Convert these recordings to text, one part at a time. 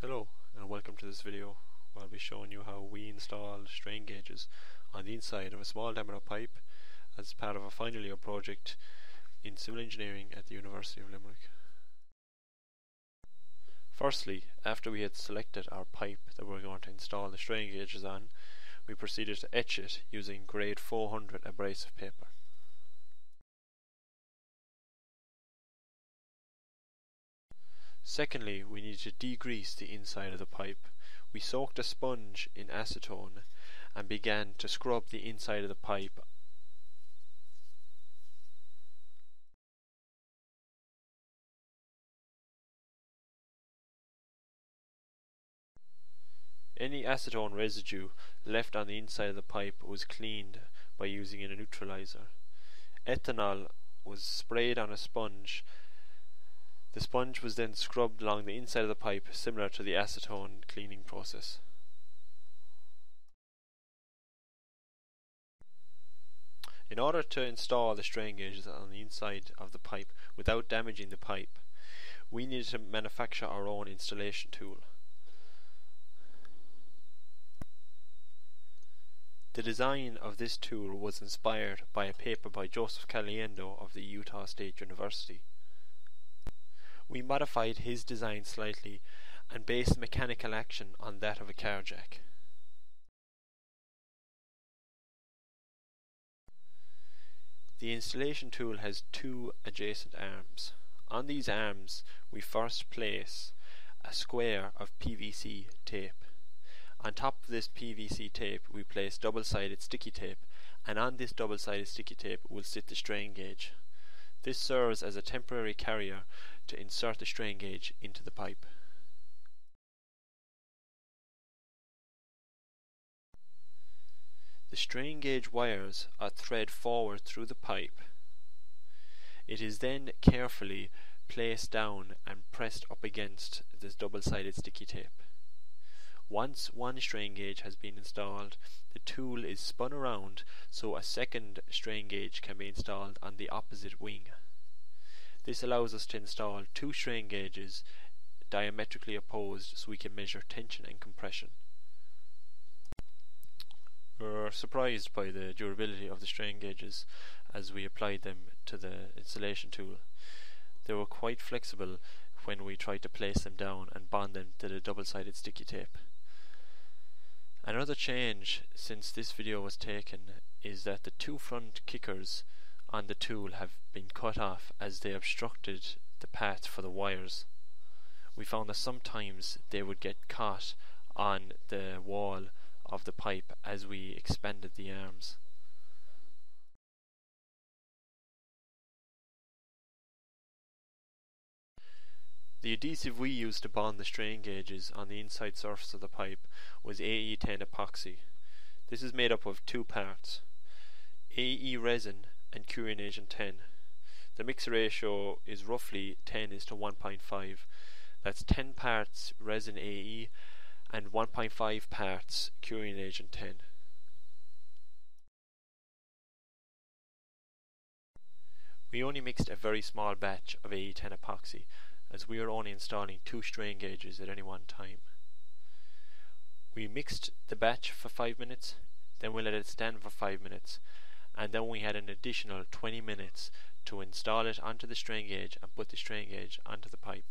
Hello and welcome to this video where I'll be showing you how we install strain gauges on the inside of a small diameter pipe as part of a final year project in civil engineering at the University of Limerick. Firstly, after we had selected our pipe that we are going to install the strain gauges on, we proceeded to etch it using grade 400 abrasive paper. Secondly, we need to degrease the inside of the pipe. We soaked a sponge in acetone and began to scrub the inside of the pipe Any acetone residue left on the inside of the pipe was cleaned by using a neutralizer. Ethanol was sprayed on a sponge the sponge was then scrubbed along the inside of the pipe similar to the acetone cleaning process. In order to install the strain gauges on the inside of the pipe without damaging the pipe, we needed to manufacture our own installation tool. The design of this tool was inspired by a paper by Joseph Caliendo of the Utah State University we modified his design slightly and based mechanical action on that of a car jack. The installation tool has two adjacent arms. On these arms we first place a square of PVC tape. On top of this PVC tape we place double-sided sticky tape and on this double-sided sticky tape will sit the strain gauge. This serves as a temporary carrier to insert the strain gauge into the pipe. The strain gauge wires are thread forward through the pipe. It is then carefully placed down and pressed up against this double-sided sticky tape. Once one strain gauge has been installed, the tool is spun around so a second strain gauge can be installed on the opposite wing. This allows us to install two strain gauges diametrically opposed so we can measure tension and compression. We were surprised by the durability of the strain gauges as we applied them to the installation tool. They were quite flexible when we tried to place them down and bond them to the double-sided sticky tape. Another change since this video was taken is that the two front kickers on the tool have been cut off as they obstructed the path for the wires. We found that sometimes they would get caught on the wall of the pipe as we expanded the arms. The adhesive we used to bond the strain gauges on the inside surface of the pipe was AE10 epoxy. This is made up of two parts. AE resin and curing agent 10. The mix ratio is roughly 10 is to 1.5. That's 10 parts resin AE and 1.5 parts curing agent 10. We only mixed a very small batch of AE10 epoxy as we are only installing two strain gauges at any one time. We mixed the batch for 5 minutes, then we let it stand for 5 minutes and then we had an additional 20 minutes to install it onto the strain gauge and put the strain gauge onto the pipe.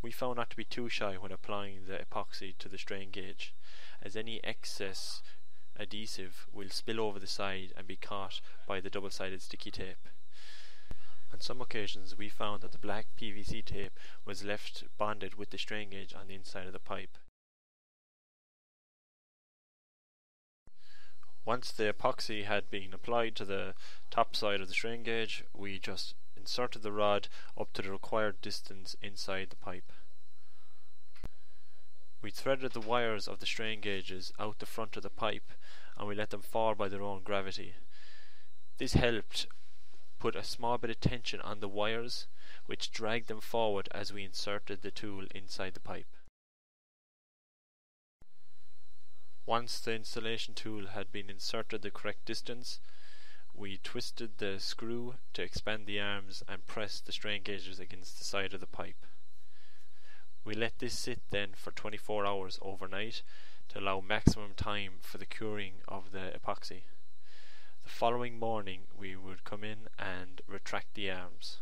We found not to be too shy when applying the epoxy to the strain gauge, as any excess adhesive will spill over the side and be caught by the double-sided sticky tape. On some occasions we found that the black PVC tape was left bonded with the strain gauge on the inside of the pipe. Once the epoxy had been applied to the top side of the strain gauge, we just inserted the rod up to the required distance inside the pipe. We threaded the wires of the strain gauges out the front of the pipe and we let them fall by their own gravity. This helped put a small bit of tension on the wires which dragged them forward as we inserted the tool inside the pipe. Once the installation tool had been inserted the correct distance, We twisted the screw to expand the arms and pressed the strain gauges against the side of the pipe. We let this sit then for 24 hours overnight to allow maximum time for the curing of the epoxy. The following morning we would come in and retract the arms.